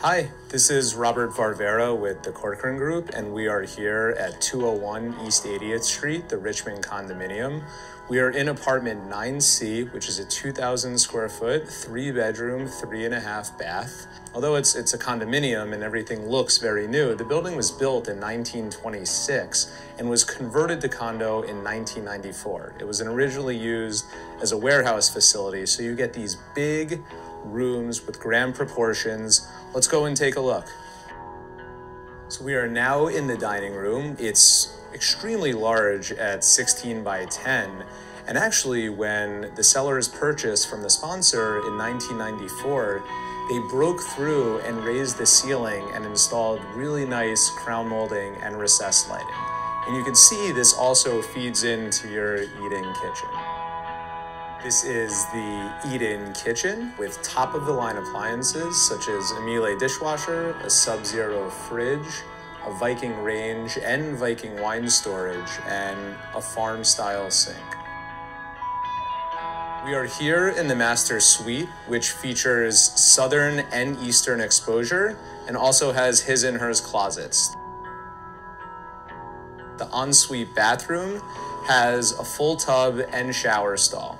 Hi, this is Robert Varvera with the Corcoran Group, and we are here at 201 East 80th Street, the Richmond condominium. We are in apartment 9C, which is a 2,000 square foot, three bedroom, three and a half bath. Although it's, it's a condominium and everything looks very new, the building was built in 1926 and was converted to condo in 1994. It was originally used as a warehouse facility, so you get these big rooms with grand proportions. Let's go and take a look. So we are now in the dining room. It's extremely large at 16 by 10. And actually, when the sellers purchased from the sponsor in 1994, they broke through and raised the ceiling and installed really nice crown molding and recessed lighting. And you can see this also feeds into your eat-in kitchen. This is the eat-in kitchen with top-of-the-line appliances such as a Miele dishwasher, a Sub-Zero fridge, a Viking range and Viking wine storage, and a farm-style sink. We are here in the master suite, which features southern and eastern exposure and also has his and hers closets. The ensuite bathroom has a full tub and shower stall.